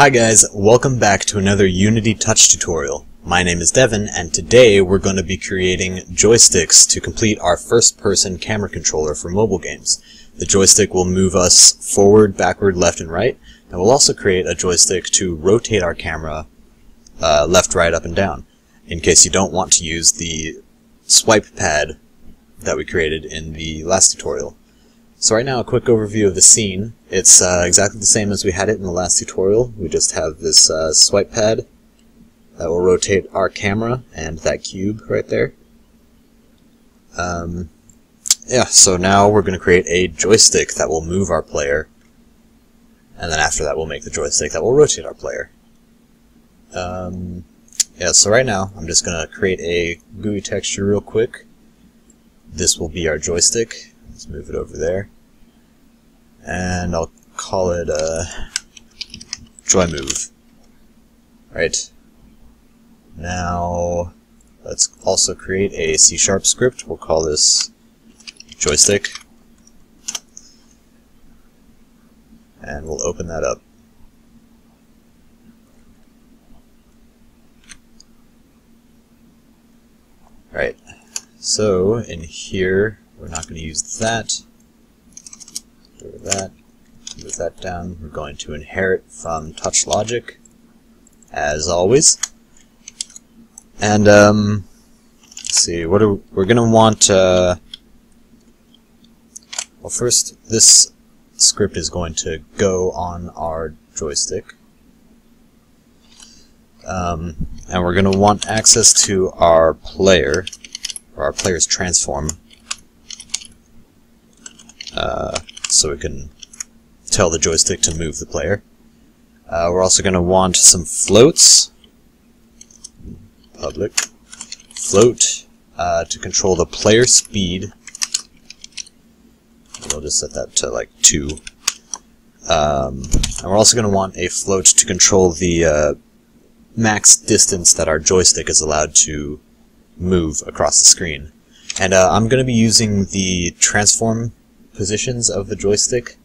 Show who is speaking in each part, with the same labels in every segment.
Speaker 1: Hi guys, welcome back to another Unity Touch tutorial. My name is Devin, and today we're going to be creating joysticks to complete our first-person camera controller for mobile games. The joystick will move us forward, backward, left, and right, and we'll also create a joystick to rotate our camera uh, left, right, up, and down, in case you don't want to use the swipe pad that we created in the last tutorial. So right now, a quick overview of the scene. It's uh, exactly the same as we had it in the last tutorial. We just have this uh, swipe pad that will rotate our camera and that cube right there. Um, yeah, so now we're going to create a joystick that will move our player, and then after that we'll make the joystick that will rotate our player. Um, yeah, so right now I'm just going to create a GUI texture real quick. This will be our joystick. Let's move it over there. And I'll call it a joy move. Right. Now, let's also create a C-sharp script. We'll call this joystick. And we'll open that up. Right. So, in here, we're not going to use that. Move that. Move that down. We're going to inherit from touch logic, as always. And um, let's see. What are we're going to want? Uh, well, first, this script is going to go on our joystick. Um, and we're going to want access to our player, or our player's transform, uh, so we can tell the joystick to move the player. Uh, we're also going to want some floats, public, float, uh, to control the player speed. We'll just set that to like 2. Um, and we're also going to want a float to control the uh, max distance that our joystick is allowed to move across the screen. And uh, I'm going to be using the transform positions of the joystick,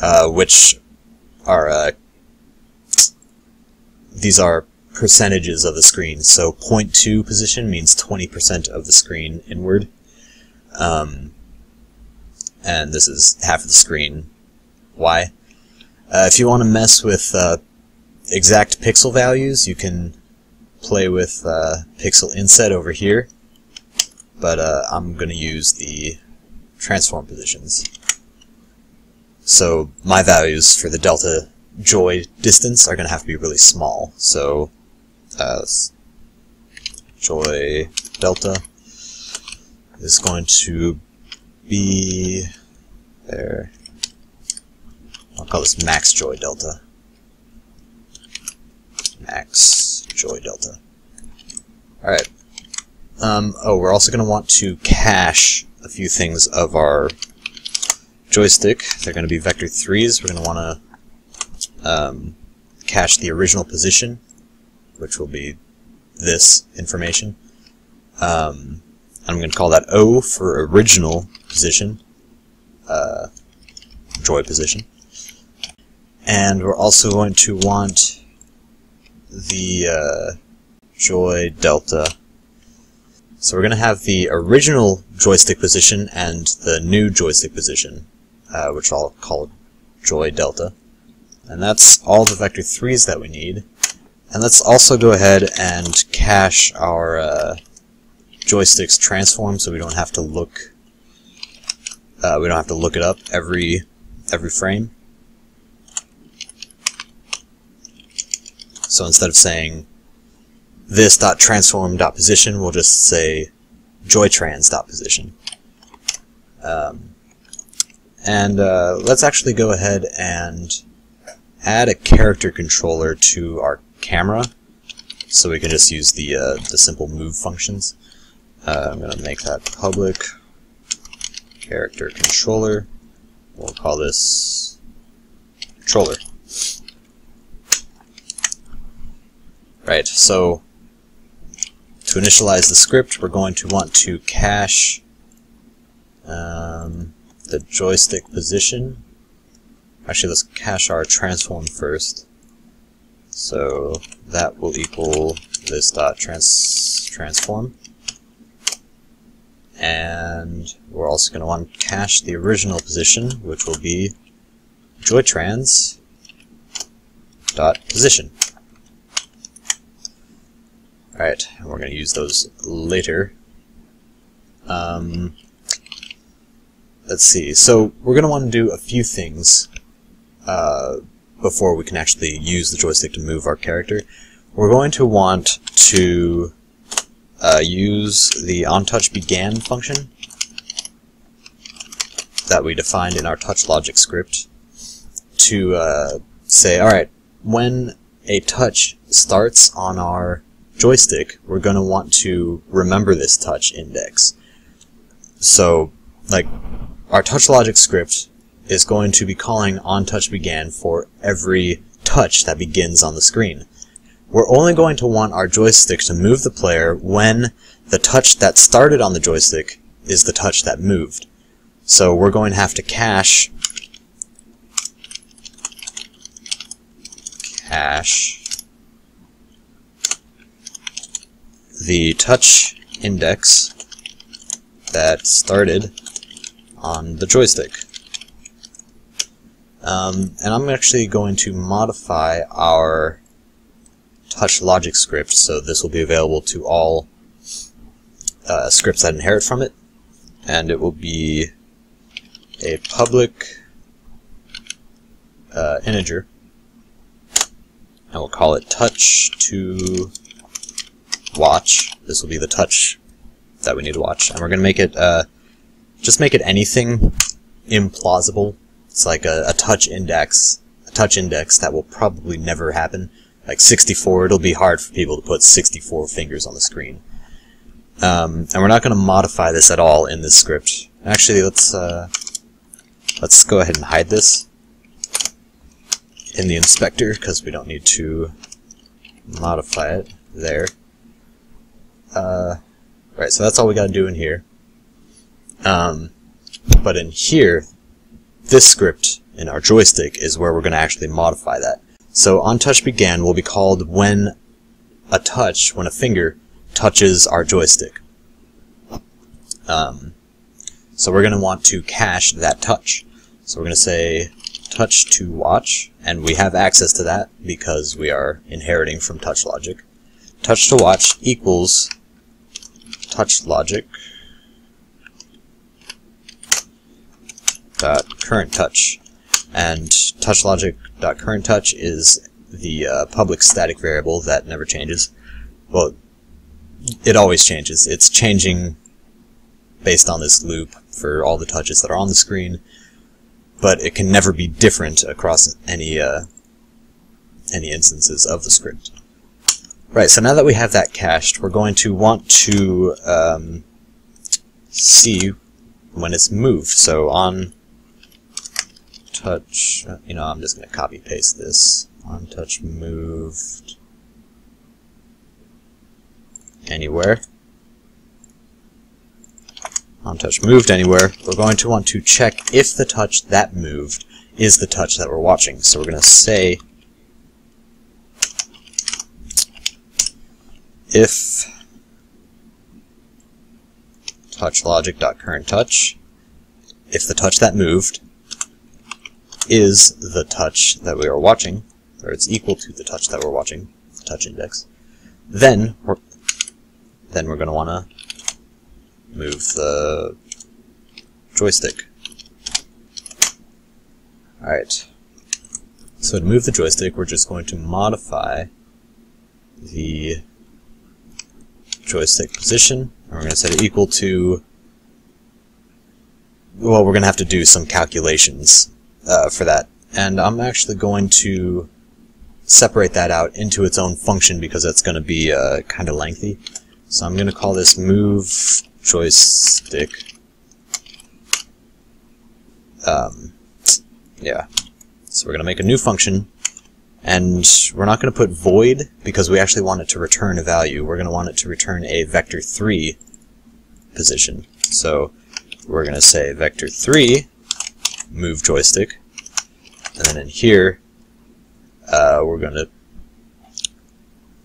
Speaker 1: uh, which are uh, these are percentages of the screen. So 0.2 position means 20% of the screen inward, um, and this is half of the screen. Why? Uh, if you want to mess with uh, exact pixel values, you can play with uh, pixel inset over here, but uh, I'm going to use the transform positions. So my values for the delta joy distance are going to have to be really small. So uh, joy delta is going to be there. I'll call this max joy delta. Max joy delta. Alright. Um, oh, we're also going to want to cache a few things of our joystick. They're going to be vector 3s. We're going to want to um, cache the original position, which will be this information. Um, I'm going to call that O for original position, uh, joy position. And we're also going to want the uh, joy delta so we're going to have the original joystick position and the new joystick position, uh, which I'll call joy delta. And that's all the vector 3s that we need. And let's also go ahead and cache our uh, joystick's transform so we don't have to look uh, we don't have to look it up every every frame. So instead of saying this dot transform dot position will just say joytrans dot position. Um, and uh, let's actually go ahead and add a character controller to our camera so we can just use the, uh, the simple move functions. Uh, I'm going to make that public character controller. We'll call this controller. Right, so to initialize the script, we're going to want to cache um, the joystick position. Actually, let's cache our transform first. So that will equal this dot trans transform. And we're also going to want to cache the original position, which will be joytrans dot position. Alright, and we're going to use those later. Um, let's see. So we're going to want to do a few things uh, before we can actually use the joystick to move our character. We're going to want to uh, use the onTouchBegan function that we defined in our TouchLogic script to uh, say, alright, when a touch starts on our joystick, we're going to want to remember this touch index. So, like, our touch logic script is going to be calling onTouchBegan for every touch that begins on the screen. We're only going to want our joystick to move the player when the touch that started on the joystick is the touch that moved. So we're going to have to cache cache the touch index that started on the joystick. Um, and I'm actually going to modify our touch logic script so this will be available to all uh, scripts that inherit from it. And it will be a public uh, integer. And we'll call it touch to watch. This will be the touch that we need to watch. And we're going to make it, uh, just make it anything implausible it's like a, a touch index, a touch index that will probably never happen. Like 64, it'll be hard for people to put 64 fingers on the screen. Um, and we're not going to modify this at all in this script. Actually, let's uh, let's go ahead and hide this in the inspector because we don't need to modify it there. Uh, right, so that's all we got to do in here. Um, but in here, this script in our joystick is where we're to actually modify that. So onTouchBegan will be called when a touch, when a finger touches our joystick. Um, so we're to want to cache that touch. So we're to say touch to watch, and we have access to that because we are inheriting from TouchLogic. Touch to watch equals TouchLogic current touch, and touchlogic.current touch is the uh, public static variable that never changes. Well, it always changes. It's changing based on this loop for all the touches that are on the screen, but it can never be different across any uh, any instances of the script. Right, so now that we have that cached, we're going to want to um, see when it's moved. So on touch, you know, I'm just going to copy paste this. On touch moved anywhere. On touch moved anywhere. We're going to want to check if the touch that moved is the touch that we're watching. So we're going to say if touch touchLogic.currentTouch, if the touch that moved is the touch that we are watching, or it's equal to the touch that we're watching, the touch index, then we're, then we're going to want to move the joystick. Alright. So to move the joystick, we're just going to modify the joystick position, and we're going to set it equal to well, we're going to have to do some calculations uh, for that. And I'm actually going to separate that out into its own function because that's going to be uh, kind of lengthy. So I'm going to call this move joystick. Um, yeah. So we're going to make a new function, and we're not going to put void because we actually want it to return a value. We're going to want it to return a vector3 position. So we're going to say vector3 move joystick. And then in here, uh, we're going to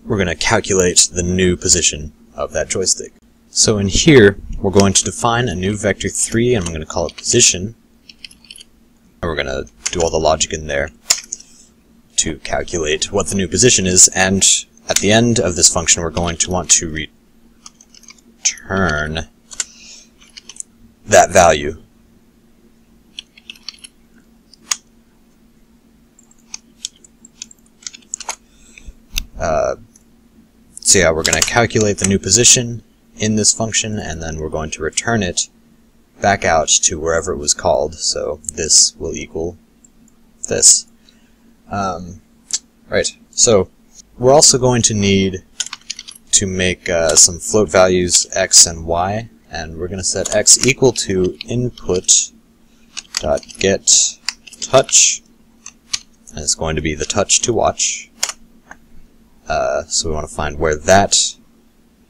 Speaker 1: we're going to calculate the new position of that joystick. So in here, we're going to define a new vector 3, and I'm going to call it position. And we're going to do all the logic in there to calculate what the new position is, and at the end of this function, we're going to want to return that value. Uh, so yeah, we're going to calculate the new position in this function, and then we're going to return it back out to wherever it was called. So this will equal this. Um, right, so we're also going to need to make uh, some float values x and y, and we're going to set x equal to input dot get touch, and it's going to be the touch to watch. Uh, so we want to find where that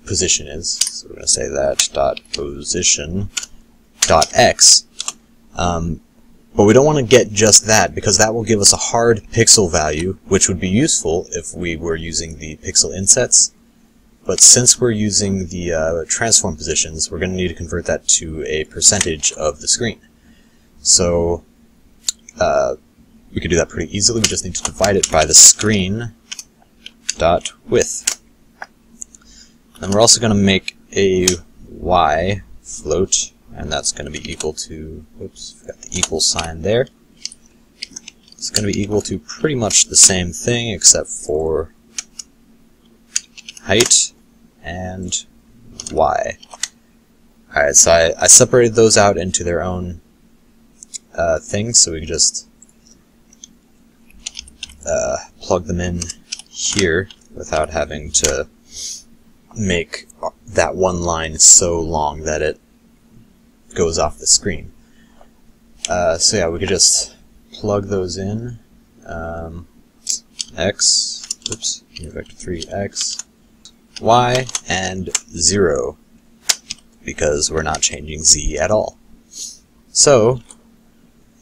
Speaker 1: position is. So we're going to say that dot position dot x. Um, but we don't want to get just that because that will give us a hard pixel value, which would be useful if we were using the pixel insets. But since we're using the uh, transform positions, we're going to need to convert that to a percentage of the screen. So uh, we can do that pretty easily. We just need to divide it by the screen dot width. And we're also going to make a y float and that's going to be equal to, oops, got the equal sign there. It's going to be equal to pretty much the same thing except for height and y. Alright, so I, I separated those out into their own uh, things, so we can just uh, plug them in here without having to make that one line so long that it goes off the screen. Uh, so yeah, we could just plug those in. Um, x, oops, vector 3, x, y, and 0, because we're not changing z at all. So,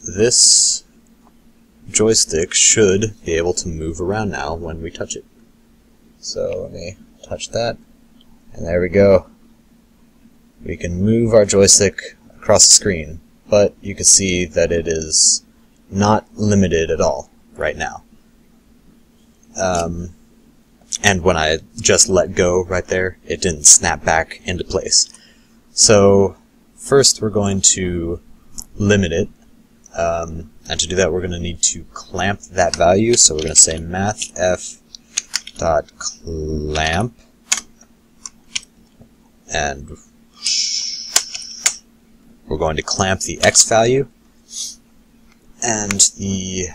Speaker 1: this joystick should be able to move around now when we touch it. So let me touch that, and there we go. We can move our joystick across the screen, but you can see that it is not limited at all right now. Um, and when I just let go right there, it didn't snap back into place. So first we're going to limit it, um, and to do that we're going to need to clamp that value, so we're going to say math f dot clamp, and we're going to clamp the x value and the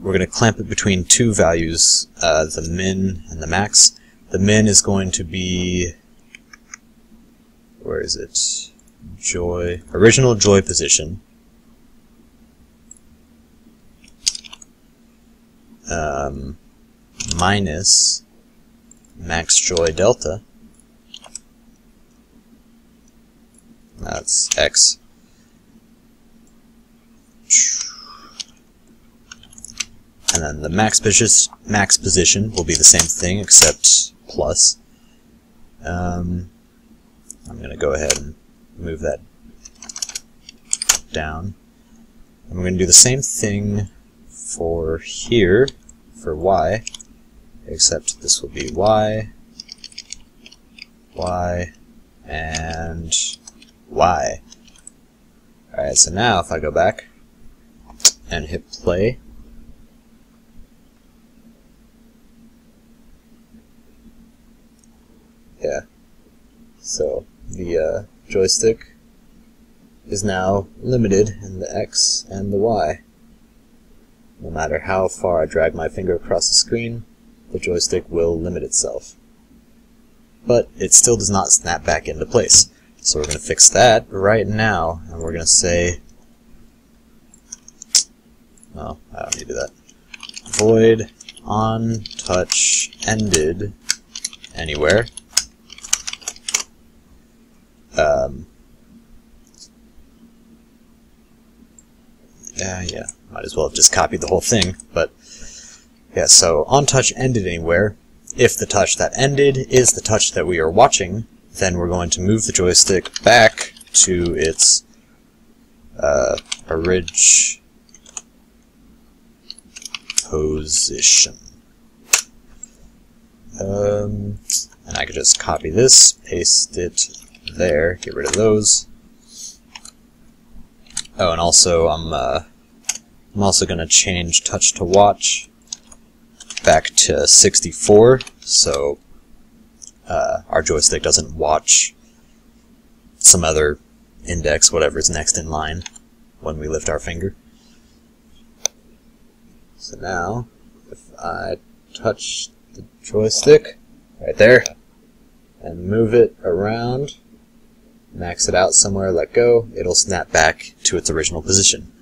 Speaker 1: we're going to clamp it between two values, uh, the min and the max. The min is going to be where is it? Joy original joy position. Um, minus max joy delta That's X. And then the max, position, max position will be the same thing, except plus. Um, I'm going to go ahead and move that down. And we're going to do the same thing for here, for y, except this will be y, y, and y. Alright, so now if I go back and hit play, yeah, so the uh, joystick is now limited in the X and the Y. No matter how far I drag my finger across the screen, the joystick will limit itself. But it still does not snap back into place. So we're going to fix that right now, and we're going to say, oh, I don't need to do that. Void on touch ended anywhere. Um, yeah, yeah, might as well have just copied the whole thing, but Yeah, so on touch ended anywhere. If the touch that ended is the touch that we are watching, then we're going to move the joystick back to its uh, position. Um, and I could just copy this, paste it there, get rid of those. Oh, and also I'm uh, I'm also going to change touch to watch back to 64, so uh, our joystick doesn't watch some other index, whatever's next in line, when we lift our finger. So now, if I touch the joystick right there and move it around, max it out somewhere, let go, it'll snap back to its original position.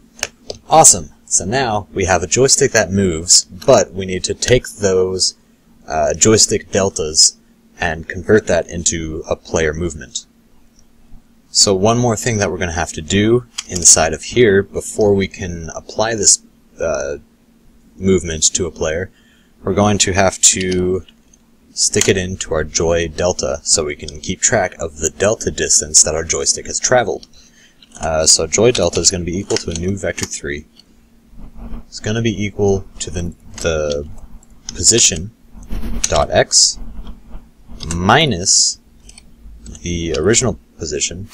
Speaker 1: Awesome! So now we have a joystick that moves, but we need to take those uh, joystick deltas and convert that into a player movement. So one more thing that we're going to have to do inside of here before we can apply this uh, movement to a player, we're going to have to stick it into our joy delta so we can keep track of the delta distance that our joystick has traveled. Uh, so joy delta is going to be equal to a new vector 3. It's going to be equal to the, the position dot x minus the original position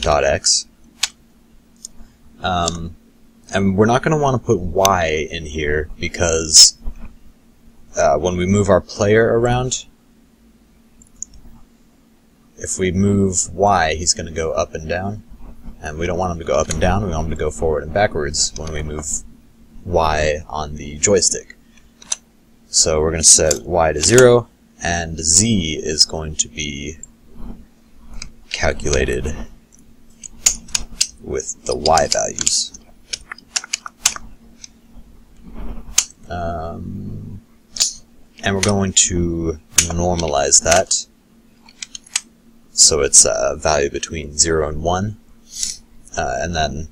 Speaker 1: dot x. Um, and we're not going to want to put y in here because uh, when we move our player around, if we move y, he's going to go up and down. And we don't want him to go up and down, we want him to go forward and backwards when we move y on the joystick. So we're going to set y to 0, and z is going to be calculated with the y values. Um, and we're going to normalize that so it's a value between 0 and 1 uh, and then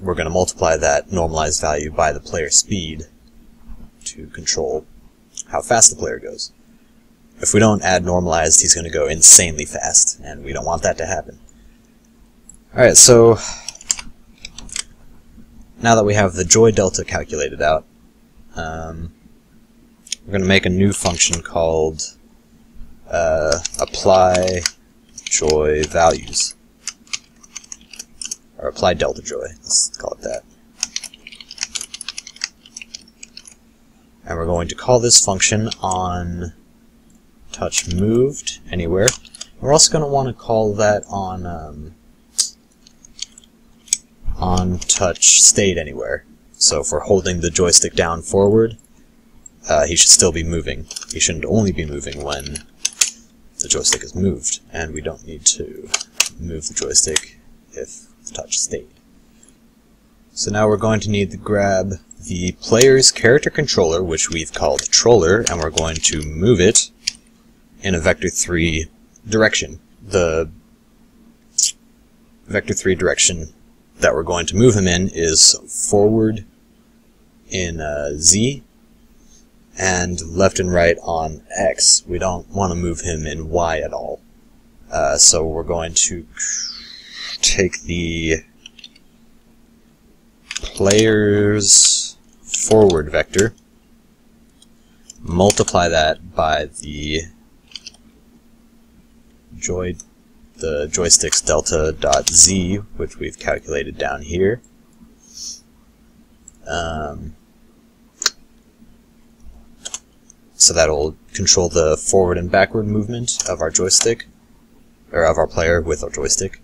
Speaker 1: we're going to multiply that normalized value by the player speed to control how fast the player goes. If we don't add normalized, he's going to go insanely fast, and we don't want that to happen. Alright, so now that we have the joy delta calculated out, um, we're going to make a new function called uh, apply joy values. Or apply delta joy, let's call it that. And we're going to call this function on touch moved anywhere. We're also going to want to call that on um, on touch stayed anywhere. So if we're holding the joystick down forward, uh, he should still be moving. He shouldn't only be moving when the joystick is moved, and we don't need to move the joystick if the touch stayed. So now we're going to need to grab the player's character controller, which we've called troller, and we're going to move it in a vector 3 direction. The vector 3 direction that we're going to move him in is forward in uh, Z and left and right on X. We don't want to move him in Y at all. Uh, so we're going to take the player's forward vector, multiply that by the joy the joystick's delta dot z, which we've calculated down here. Um, so that'll control the forward and backward movement of our joystick, or of our player with our joystick.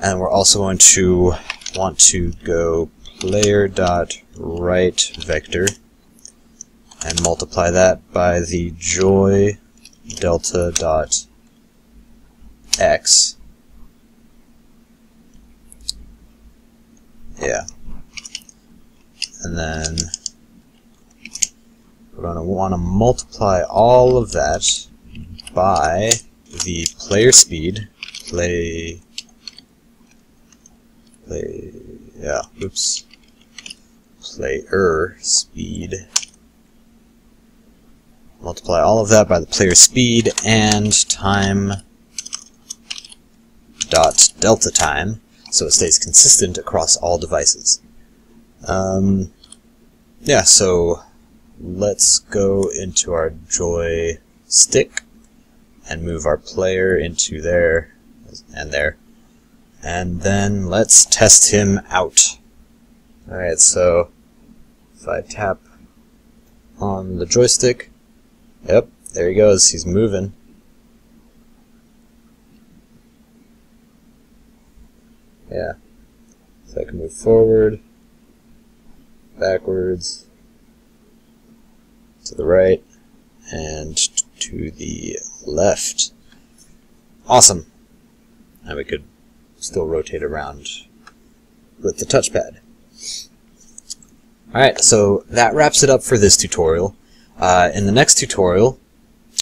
Speaker 1: And we're also going to want to go player dot right vector and multiply that by the joy delta dot x. Yeah. And then we're going to want to multiply all of that by the player speed, play, play, yeah, oops, player speed multiply all of that by the player speed and time dot delta time, so it stays consistent across all devices. Um, yeah, so let's go into our joystick and move our player into there and there. And then let's test him out. Alright, so if I tap on the joystick, yep, there he goes, he's moving. Yeah. So I can move forward, backwards, to the right, and to the left. Awesome. And we could still rotate around with the touchpad. Alright, so that wraps it up for this tutorial. Uh, in the next tutorial,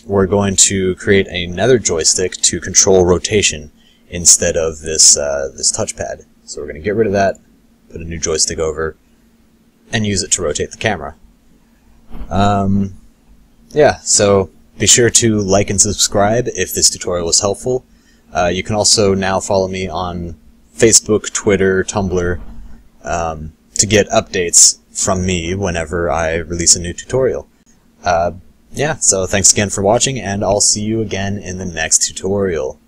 Speaker 1: we're going to create another joystick to control rotation instead of this, uh, this touchpad. So we're going to get rid of that, put a new joystick over, and use it to rotate the camera. Um, yeah, so be sure to like and subscribe if this tutorial was helpful. Uh, you can also now follow me on Facebook, Twitter, Tumblr um, to get updates from me whenever I release a new tutorial. Uh, yeah, so thanks again for watching, and I'll see you again in the next tutorial.